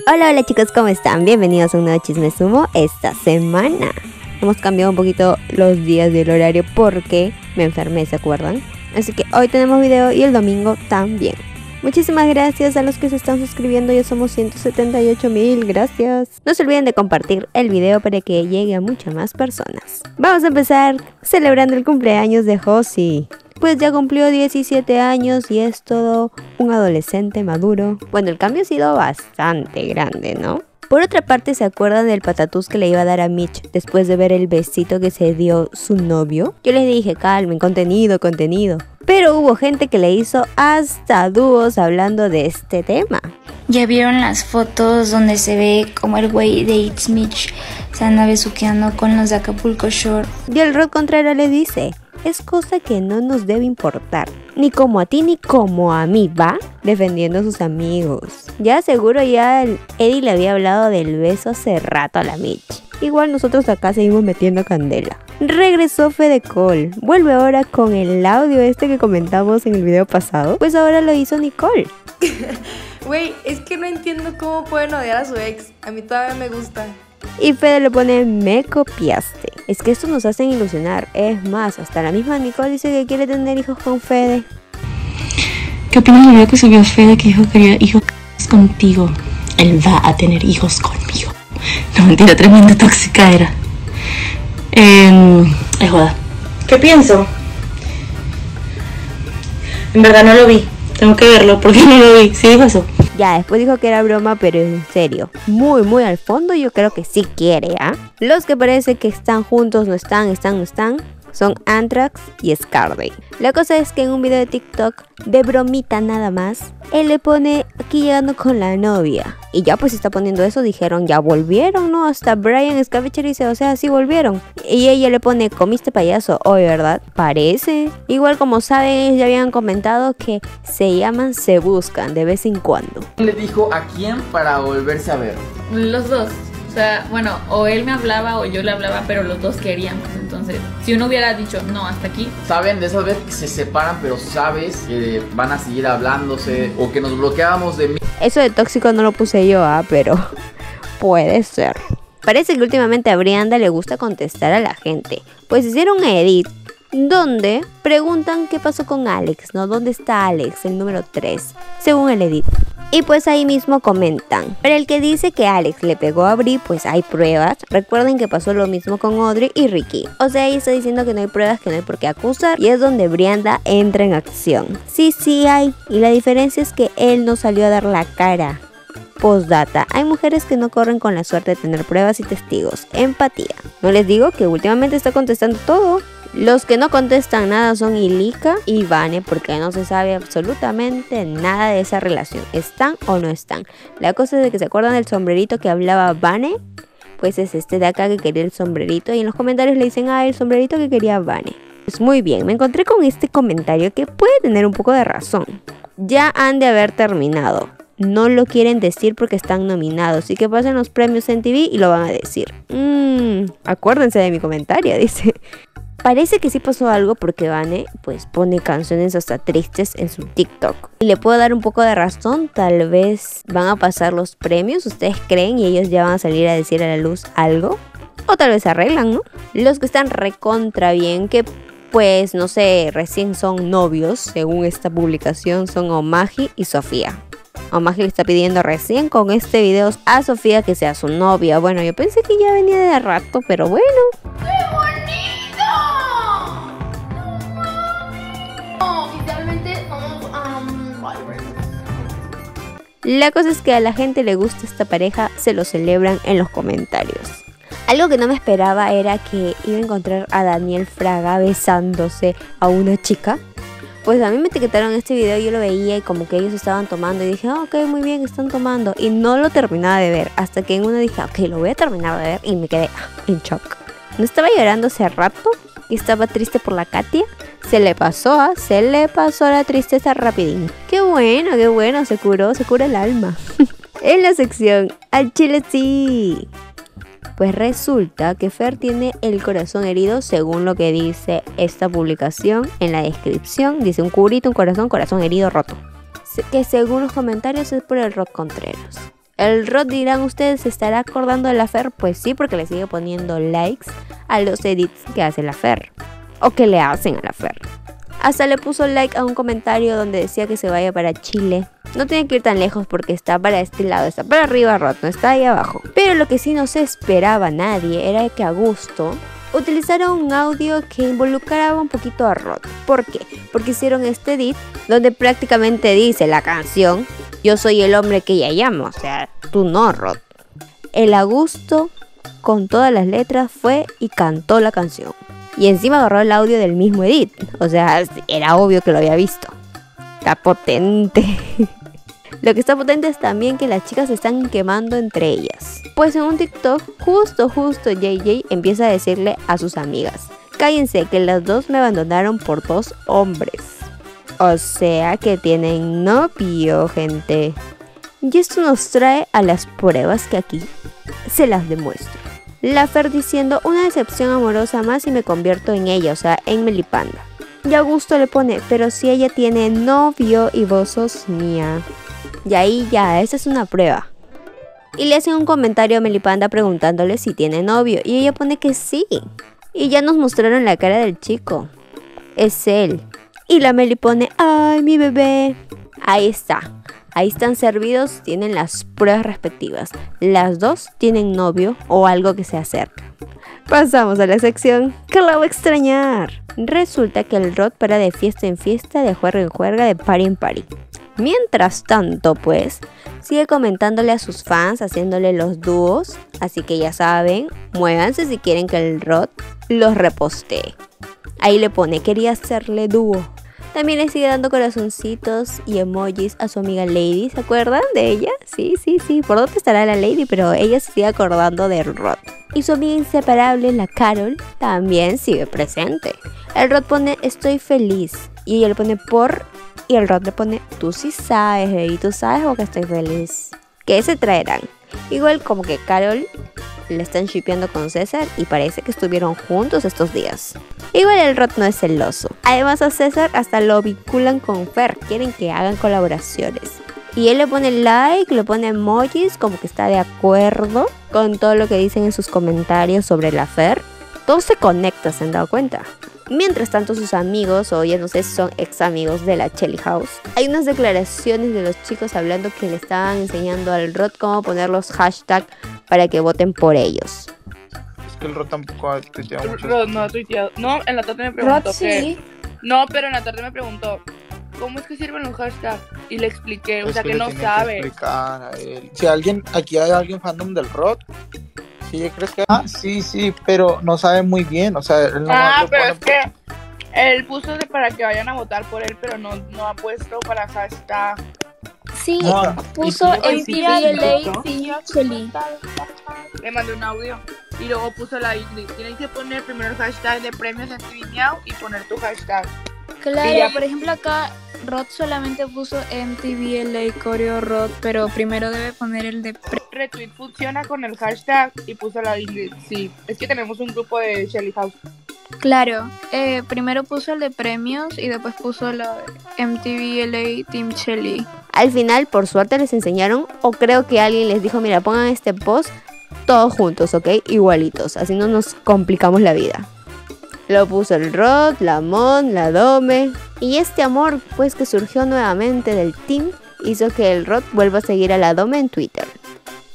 Hola, hola chicos, ¿cómo están? Bienvenidos a un nuevo Chisme Sumo esta semana. Hemos cambiado un poquito los días del horario porque me enfermé, ¿se acuerdan? Así que hoy tenemos video y el domingo también. Muchísimas gracias a los que se están suscribiendo, ya somos 178 mil, gracias. No se olviden de compartir el video para que llegue a muchas más personas. Vamos a empezar celebrando el cumpleaños de Josie. Pues ya cumplió 17 años y es todo un adolescente maduro. Bueno, el cambio ha sido bastante grande, ¿no? Por otra parte, ¿se acuerdan del patatús que le iba a dar a Mitch después de ver el besito que se dio su novio? Yo les dije, calmen, contenido, contenido. Pero hubo gente que le hizo hasta dúos hablando de este tema. Ya vieron las fotos donde se ve como el güey de It's Mitch se anda besuqueando con los de Acapulco Shore. Y el Rod Contreras le dice, es cosa que no nos debe importar, ni como a ti ni como a mí, ¿va? Defendiendo a sus amigos. Ya seguro ya Eddie le había hablado del beso hace rato a la Mitch. Igual nosotros acá seguimos metiendo candela. Regresó Fede Cole. Vuelve ahora con el audio este que comentamos en el video pasado. Pues ahora lo hizo Nicole. Güey, es que no entiendo cómo pueden odiar a su ex. A mí todavía me gusta. Y Fede le pone, me copiaste. Es que esto nos hacen ilusionar. Es más, hasta la misma Nicole dice que quiere tener hijos con Fede. ¿Qué opinas del video que subió Fede que dijo que quería hijos contigo? Él va a tener hijos conmigo. No, mentira, tremenda tóxica era. Eh, es joda. ¿Qué pienso? En verdad no lo vi. Tengo que verlo porque no lo vi. ¿Sí dijo eso? Ya, después dijo que era broma, pero en serio. Muy, muy al fondo yo creo que sí quiere, ¿ah? Los que parece que están juntos, no están, están, no están son Anthrax y Scarday. La cosa es que en un video de TikTok, de bromita nada más, él le pone aquí llegando con la novia. Y ya pues está poniendo eso, dijeron, ya volvieron, ¿no? Hasta Brian Scavenger dice, o sea, sí volvieron. Y ella le pone, comiste payaso hoy, ¿verdad? Parece. Igual como saben, ya habían comentado que se llaman, se buscan de vez en cuando. le dijo a quién para volverse a ver? Los dos. O sea, bueno, o él me hablaba o yo le hablaba, pero los dos queríamos. Entonces, si uno hubiera dicho, no, hasta aquí. Saben de esas veces que se separan, pero sabes que van a seguir hablándose o que nos bloqueábamos de mí. Eso de tóxico no lo puse yo, ah, pero puede ser. Parece que últimamente a Brianda le gusta contestar a la gente. Pues hicieron un edit donde preguntan qué pasó con Alex, ¿no? ¿Dónde está Alex, el número 3? Según el edit. Y pues ahí mismo comentan. Pero el que dice que Alex le pegó a Bri, pues hay pruebas. Recuerden que pasó lo mismo con Audrey y Ricky. O sea, ahí está diciendo que no hay pruebas, que no hay por qué acusar. Y es donde Brianda entra en acción. Sí, sí hay. Y la diferencia es que él no salió a dar la cara. Postdata, hay mujeres que no corren con la suerte de tener pruebas y testigos. Empatía. No les digo que últimamente está contestando todo. Los que no contestan nada son Ilika y Vane porque no se sabe absolutamente nada de esa relación. ¿Están o no están? La cosa es de que se acuerdan del sombrerito que hablaba Vane. Pues es este de acá que quería el sombrerito. Y en los comentarios le dicen, ah, el sombrerito que quería Vane. Pues muy bien, me encontré con este comentario que puede tener un poco de razón. Ya han de haber terminado. No lo quieren decir porque están nominados. Y que pasen los premios en TV y lo van a decir. Mmm, acuérdense de mi comentario, dice. Parece que sí pasó algo porque Vane pues pone canciones hasta tristes en su TikTok. Y le puedo dar un poco de razón, tal vez van a pasar los premios, ustedes creen y ellos ya van a salir a decir a la luz algo. O tal vez arreglan, ¿no? Los que están recontra bien, que pues no sé, recién son novios, según esta publicación, son Omagi y Sofía. Omagi le está pidiendo recién con este video a Sofía que sea su novia. Bueno, yo pensé que ya venía de rato, pero bueno. La cosa es que a la gente le gusta esta pareja, se lo celebran en los comentarios. Algo que no me esperaba era que iba a encontrar a Daniel Fraga besándose a una chica. Pues a mí me etiquetaron este video, yo lo veía y como que ellos estaban tomando y dije, ah, ok, muy bien, están tomando. Y no lo terminaba de ver, hasta que en una dije, ok, lo voy a terminar de ver y me quedé ah, en shock. No estaba llorando hace rato y estaba triste por la Katia. Se le pasó, ¿ah? se le pasó la tristeza rapidín. Qué bueno, qué bueno, se curó, se cura el alma. en la sección, al chile sí. Pues resulta que Fer tiene el corazón herido según lo que dice esta publicación en la descripción. Dice un curito, un corazón, corazón herido roto. Que según los comentarios es por el rock Contreras. El Rod dirán ustedes, ¿se estará acordando de la Fer? Pues sí, porque le sigue poniendo likes a los edits que hace la Fer. O que le hacen a la Fer. Hasta le puso like a un comentario donde decía que se vaya para Chile. No tiene que ir tan lejos porque está para este lado, está para arriba Rod, no está ahí abajo. Pero lo que sí no se esperaba nadie era que a gusto utilizaron un audio que involucraba un poquito a Rod. ¿Por qué? Porque hicieron este edit donde prácticamente dice la canción Yo soy el hombre que ella llama, o sea, tú no, Rod. El Augusto, con todas las letras, fue y cantó la canción. Y encima agarró el audio del mismo edit, o sea, era obvio que lo había visto. Está potente. Lo que está potente es también que las chicas se están quemando entre ellas. Pues en un TikTok, justo, justo JJ empieza a decirle a sus amigas, cállense que las dos me abandonaron por dos hombres. O sea que tienen novio, gente. Y esto nos trae a las pruebas que aquí se las demuestro. La Fer diciendo una decepción amorosa más y me convierto en ella, o sea, en Melipanda. Y Augusto le pone, pero si ella tiene novio y vos sos mía. Y ahí ya, esa es una prueba. Y le hacen un comentario a Melipanda preguntándole si tiene novio. Y ella pone que sí. Y ya nos mostraron la cara del chico. Es él. Y la Meli pone, ay, mi bebé. Ahí está. Ahí están servidos, tienen las pruebas respectivas. Las dos tienen novio o algo que se acerca. Pasamos a la sección que la voy a extrañar. Resulta que el Rod para de fiesta en fiesta, de juerga en juerga, de party en party. Mientras tanto, pues, sigue comentándole a sus fans, haciéndole los dúos. Así que ya saben, muévanse si quieren que el Rod los repostee. Ahí le pone, quería hacerle dúo. También le sigue dando corazoncitos y emojis a su amiga Lady. ¿Se acuerdan de ella? Sí, sí, sí. ¿Por dónde estará la Lady? Pero ella se sigue acordando del Rod. Y su amiga inseparable, la Carol, también sigue presente. El Rod pone estoy feliz. Y ella le pone por. Y el Rod le pone tú sí sabes, baby, tú sabes porque estoy feliz. ¿Qué se traerán? Igual como que Carol le están shipeando con César y parece que estuvieron juntos estos días. Igual el Rod no es celoso. Además a César hasta lo vinculan con Fer, quieren que hagan colaboraciones. Y él le pone like, le pone emojis, como que está de acuerdo con todo lo que dicen en sus comentarios sobre la Fer. Todo se conecta, ¿se han dado cuenta? Mientras tanto, sus amigos, o ya no sé si son ex amigos de la Chelly House, hay unas declaraciones de los chicos hablando que le estaban enseñando al Rod cómo poner los hashtags para que voten por ellos. Que el Rod tampoco ha tuiteado mucho. Rod no ha tuiteado. No, en la tarde me preguntó Rod que- sí. No, pero en la tarde me preguntó, ¿cómo es que sirven los hashtags? Y le expliqué, o Es sea que, no sabe. explicar a él. Si alguien, aquí hay alguien fandom del Rod. ¿Sí crees que? Ah, sí, sí, pero no sabe muy bien. O sea, él no Ah, pero es que él puso de para que vayan a votar por él, pero no, no ha puesto para hashtag. Sí, No, puso y- en y- PLA Team Cheli. Le mandé un audio y luego puso la Ingrid. Tienes que poner primero el hashtag de premios en TV Miau y poner tu hashtag. Claro, ya. por ejemplo acá Rod solamente puso MTV LA Coreo Rod, pero primero debe poner el de pre- Retweet funciona con el hashtag y puso la Ingrid. Sí, es que tenemos un grupo de Shelly House. Claro, eh, primero puso el de premios y después puso la MTV LA Team Chelly. Al final, por suerte, les enseñaron, o creo que alguien les dijo, mira, pongan este post todos juntos, ¿ok? Igualitos, así no nos complicamos la vida. Lo puso el Rod, la Mon, la Dome. Y este amor, pues que surgió nuevamente del team, hizo que el Rod vuelva a seguir a la Dome en Twitter.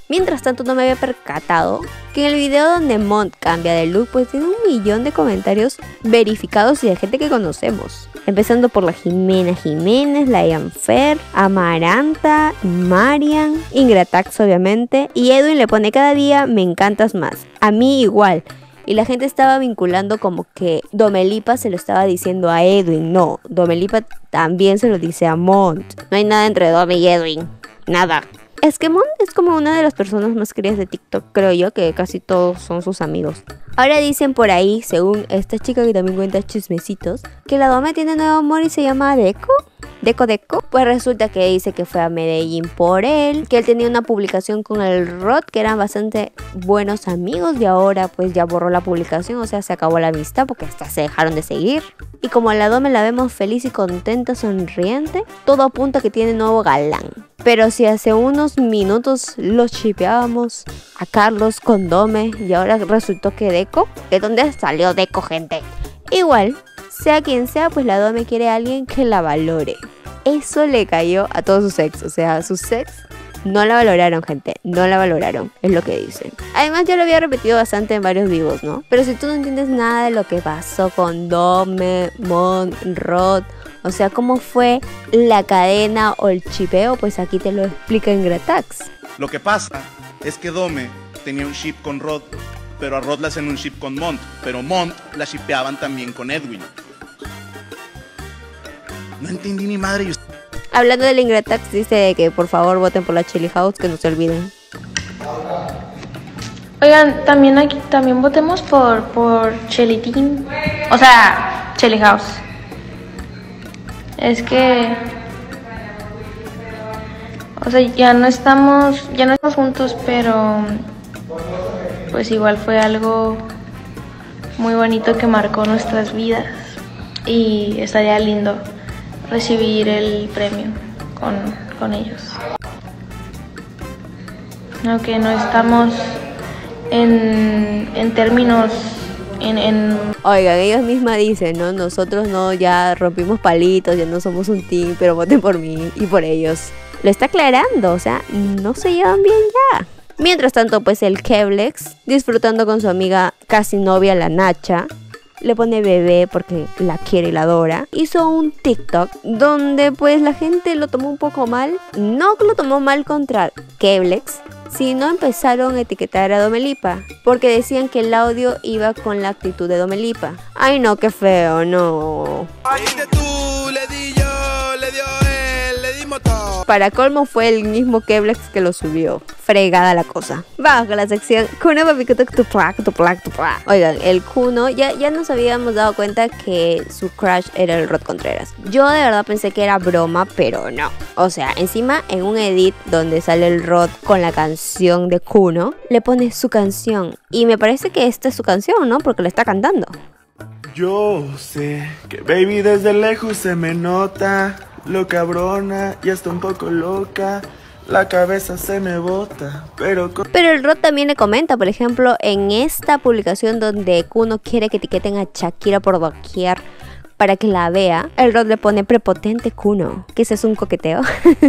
Mientras tanto, no me había percatado que en el video donde Mont cambia de look, pues tiene un millón de comentarios verificados y de gente que conocemos. Empezando por la Jimena Jiménez, la Ian Fer, Amaranta, Marian, Ingratax obviamente, y Edwin le pone cada día me encantas más. A mí igual. Y la gente estaba vinculando como que Domelipa se lo estaba diciendo a Edwin. No, Domelipa también se lo dice a Mont. No hay nada entre Dome y Edwin. Nada. Es que Mont es como una de las personas más queridas de TikTok, creo yo, que casi todos son sus amigos. Ahora dicen por ahí, según esta chica que también cuenta chismecitos, que la Dome tiene nuevo amor y se llama Deco. Deco Deco, pues resulta que dice que fue a Medellín por él, que él tenía una publicación con el Rod, que eran bastante buenos amigos y ahora pues ya borró la publicación, o sea, se acabó la amistad porque hasta se dejaron de seguir. Y como a la la vemos feliz y contenta, sonriente, todo apunta que tiene nuevo galán. Pero si hace unos minutos los chipeábamos a Carlos con Dome y ahora resultó que Deco, ¿de dónde salió Deco, gente? Igual, sea quien sea, pues la Dome quiere a alguien que la valore. Eso le cayó a todos sus ex, o sea, sus ex no la valoraron, gente, no la valoraron, es lo que dicen. Además, ya lo había repetido bastante en varios vivos, ¿no? Pero si tú no entiendes nada de lo que pasó con Dome, Mon, Rod, o sea, cómo fue la cadena o el chipeo, pues aquí te lo explica en Gratax. Lo que pasa es que Dome tenía un ship con Rod, pero a Rod le hacen un ship con Mont, pero Mont la shipeaban también con Edwin. No entendí ni madre. y usted- Hablando del Ingratax, dice que por favor voten por la Chili House, que no se olviden. Oigan, también aquí, también votemos por, por Team. O sea, Shelly House. Es que. O sea, ya no estamos. Ya no estamos juntos, pero. Pues igual fue algo muy bonito que marcó nuestras vidas. Y estaría lindo recibir el premio con, con ellos. Aunque no estamos en, en términos en, Oigan, ellos mismas dicen, ¿no? Nosotros no, ya rompimos palitos, ya no somos un team, pero voten por mí y por ellos. Lo está aclarando, o sea, no se llevan bien ya. Mientras tanto, pues el Kevlex, disfrutando con su amiga casi novia, la Nacha, le pone bebé porque la quiere y la adora. Hizo un TikTok donde pues la gente lo tomó un poco mal. No lo tomó mal contra Kevlex, sino empezaron a etiquetar a Domelipa porque decían que el audio iba con la actitud de Domelipa. Ay no, qué feo, no. Para colmo fue el mismo Kevlex que lo subió. Fregada la cosa. Vamos con la sección Kuno Papicuto Tuplac Tuplac Tuplac. Oigan, el Kuno, ya, ya nos habíamos dado cuenta que su crush era el Rod Contreras. Yo de verdad pensé que era broma, pero no. O sea, encima en un edit donde sale el Rod con la canción de Kuno, le pone su canción. Y me parece que esta es su canción, ¿no? Porque la está cantando. Yo sé que baby desde lejos se me nota lo cabrona y hasta un poco loca. La cabeza se me bota, pero. Pero el Rod también le comenta, por ejemplo, en esta publicación donde Kuno quiere que etiqueten a Shakira por doquier para que la vea, el Rod le pone prepotente Kuno, que ese es un coqueteo.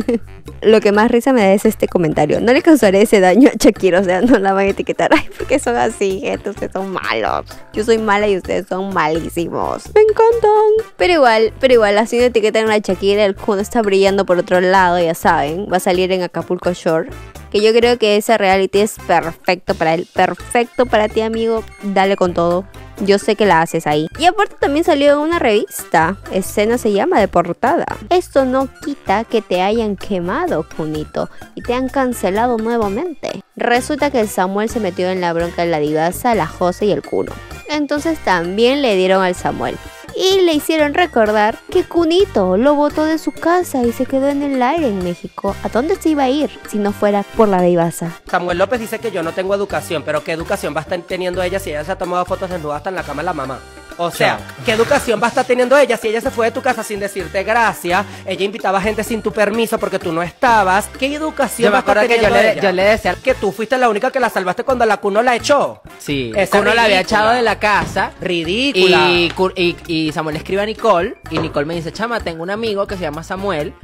Lo que más risa me da es este comentario. No le causaré ese daño a Shakira, o sea, no la van a etiquetar. Ay, porque son así, gente, ustedes son malos. Yo soy mala y ustedes son malísimos. Me encantan. Pero igual, pero igual, así no etiquetan a Shakira, el Kuno está brillando por otro lado, ya saben. Va a salir en Acapulco Shore. Que yo creo que ese reality es perfecto para él. Perfecto para ti, amigo. Dale con todo. Yo sé que la haces ahí. Y aparte también salió en una revista. Escena se llama de portada. Esto no quita que te hayan quemado, Kunito. Y te han cancelado nuevamente. Resulta que el Samuel se metió en la bronca de la divasa, la Jose y el Kuno. Entonces también le dieron al Samuel. Y le hicieron recordar que Kunito lo botó de su casa y se quedó en el aire en México. ¿A dónde se iba a ir si no fuera por la divasa? Samuel López dice que yo no tengo educación, pero ¿qué educación va a estar teniendo ella si ella se ha tomado fotos desnudas hasta en la cama de la mamá? O sea, ¿qué educación va a estar teniendo ella si ella se fue de tu casa sin decirte gracias? Ella invitaba gente sin tu permiso porque tú no estabas. ¿Qué educación va a estar acuerdo que yo teniendo le- ella? yo le decía- que tú fuiste la única que la salvaste cuando la cuno la echó. Sí, Esa Kuno la había echado de la casa. Ridícula. Y, Ku- y, y Samuel escribe a Nicole. Y Nicole me dice: Chama, tengo un amigo que se llama Samuel.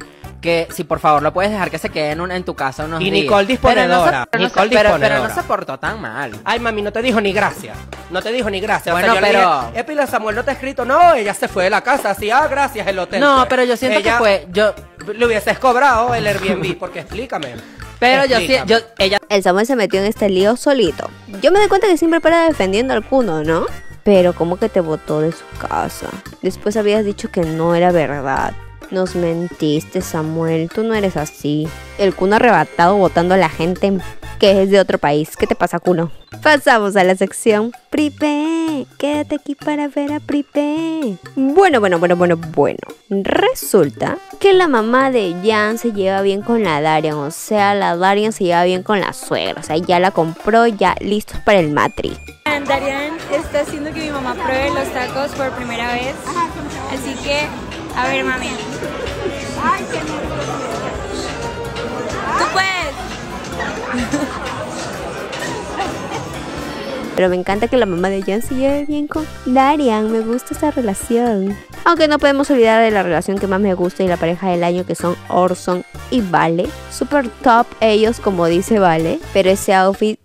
Que si por favor lo puedes dejar que se quede en, en tu casa unos Y días. Nicole disponedora. Pero no se, Nicole pero- pero disponedora. no se portó tan mal. Ay, mami, no te dijo ni gracias. No te dijo ni gracias. Bueno, o sea, yo pero- dije, Epila, Samuel no te ha escrito. No, ella se fue de la casa. Así, ah, gracias, el hotel. No, fue. pero yo siento que fue- yo- Le hubieses cobrado el Airbnb, porque explícame. Pero yo sí, yo, ella El Samuel se metió en este lío solito. Yo me doy cuenta que siempre para defendiendo al Kuno, ¿no? Pero como que te botó de su casa. Después habías dicho que no era verdad. Nos mentiste, Samuel. Tú no eres así. El Kuno arrebatado votando a la gente que es de otro país. ¿Qué te pasa, Kuno? Pasamos a la sección Pripe. Quédate aquí para ver a Pripe. Bueno, bueno, bueno, bueno, bueno. Resulta que la mamá de Jan se lleva bien con la Darian. O sea, la Darian se lleva bien con la suegra. O sea, ya la compró, ya listos para el matri. Darian está haciendo que mi mamá pruebe los tacos por primera vez. Así que, a ver, mami. Tú puedes. Pero me encanta que la mamá de Jan se lleve bien con Darian. Me gusta esa relación. Aunque no podemos olvidar de la relación que más me gusta y la pareja del año que son Orson y Vale. Super top ellos, como dice Vale. Pero ese outfit,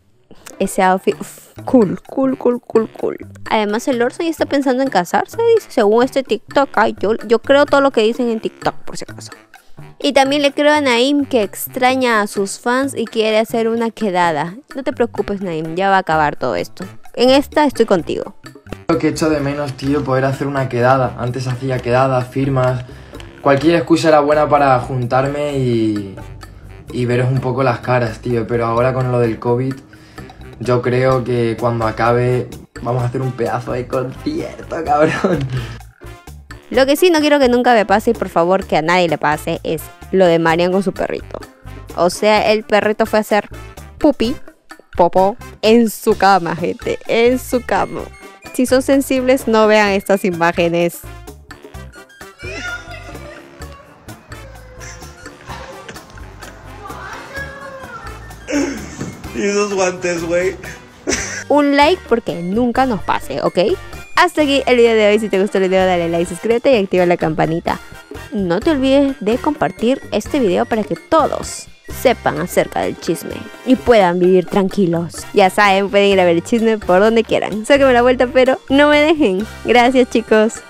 ese outfit, uf, cool, cool, cool, cool, cool. Además, el Orson ya está pensando en casarse, dice, según este TikTok. Ay, yo, yo creo todo lo que dicen en TikTok, por si acaso. Y también le creo a Naim que extraña a sus fans y quiere hacer una quedada. No te preocupes, Naim, ya va a acabar todo esto. En esta estoy contigo. Lo que echo de menos, tío, poder hacer una quedada. Antes hacía quedadas, firmas. Cualquier excusa era buena para juntarme y, y veros un poco las caras, tío. Pero ahora con lo del COVID, yo creo que cuando acabe vamos a hacer un pedazo de concierto, cabrón. Lo que sí no quiero que nunca me pase y por favor que a nadie le pase es lo de Marian con su perrito. O sea, el perrito fue a hacer pupi, popo, en su cama, gente, en su cama. Si son sensibles, no vean estas imágenes. Y esos guantes, güey. Un like porque nunca nos pase, ¿ok? Hasta aquí el video de hoy. Si te gustó el video, dale like, suscríbete y activa la campanita. No te olvides de compartir este video para que todos sepan acerca del chisme y puedan vivir tranquilos. Ya saben, pueden ir a ver el chisme por donde quieran. Sáquenme la vuelta, pero no me dejen. Gracias, chicos.